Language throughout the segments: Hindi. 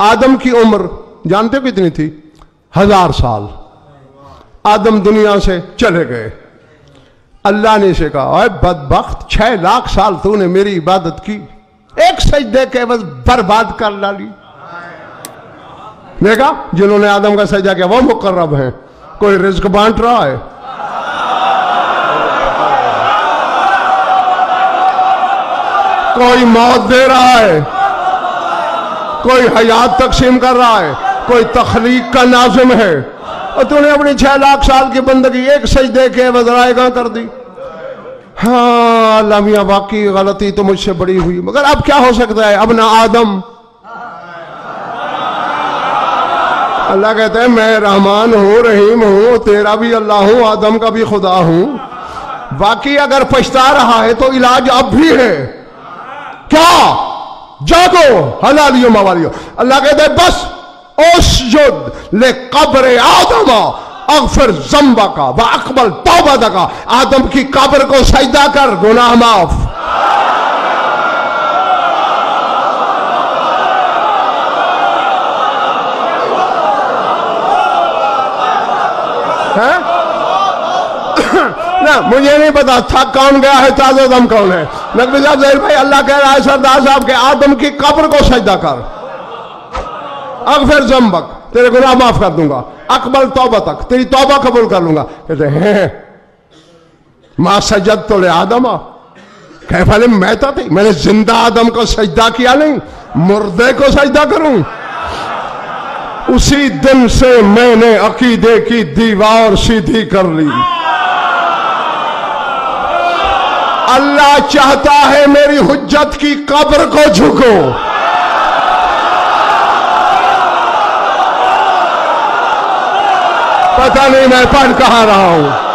आदम की उम्र, जानते कितनी थी? हज़ार साल। आदम दुनिया से चले गए। अल्लाह ने से कहा बदबख्त, छह लाख साल तूने मेरी इबादत की। एक सजदे के बस बर्बाद कर डाली देखा, जिन्होंने आदम का सजा किया, वो मुकर्रब है। कोई रिस्क बांट रहा है? कोई मौत दे रहा है? कोई हयात तकसीम कर रहा है, कोई तखलीक का नाजिम है। और तूने अपनी छह लाख साल की बंदगी एक सजदे के वजराएगा कर दी? हाँ अल्लाह मियाँ, वाकई गलती तो मुझसे बड़ी हुई, मगर अब क्या हो सकता है? अब ना आदम। अल्लाह कहते हैं, मैं रहमान हूँ, रहीम हूँ, तेरा भी अल्लाह हूँ, आदम का भी खुदा हूँ। बाकी अगर पछता रहा है तो इलाज अब भी है। क्या? जागो, हलालियो, मवालियो। अल्लाह कहते बस युद्ध ले कब्र आदम, अगफर जम्बा का, व अकबल तोबा का। आदम की कब्र को सजदा कर, गुनाह माफ़। है? ना, मुझे नहीं पता था कौन गया है, ताज़ा दम कौन है। नकबी साहब, जहीर भाई, अल्लाह कह रहा है, सरदार साहब, के आदम की कब्र को सजदा कर। अब फिर जम्बक तेरे गुनाह माफ़ कर दूँगा। अकबल तौबा तक, तेरी तौबा कबूल कर लूँगा। कहते हैं, माँ सजद तो ले आदम। कह फले मैं तो थी मैंने ज़िंदा आदम को सजदा किया नहीं, मुर्दे को सजदा करूँ। उसी दिन से मैंने अकीदे की दीवार सीधी कर ली। अल्लाह चाहता है मेरी हुज्जत की कब्र को झुको। पता नहीं मैं पढ़ कहा रहा हूँ।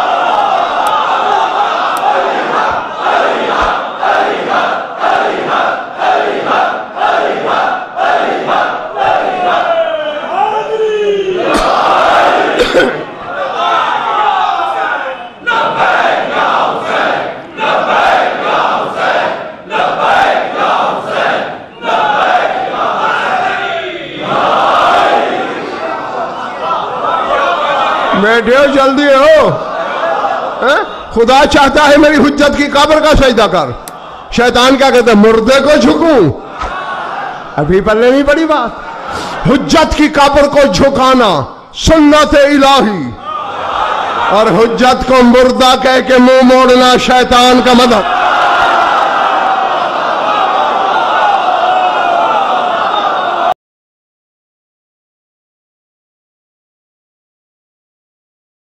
बैठे हो, जल्दी हो। है? खुदा चाहता है मेरी हुज्जत की कब्र का सजदा कर। शैतान क्या कहते मुर्दे को झुकूं? अभी पहले नहीं बड़ी बात। हुज्जत की कब्र को झुकाना सुन्नत इलाही। और हुज्जत को मुर्दा कह के मुँह मोड़ना शैतान का मदद।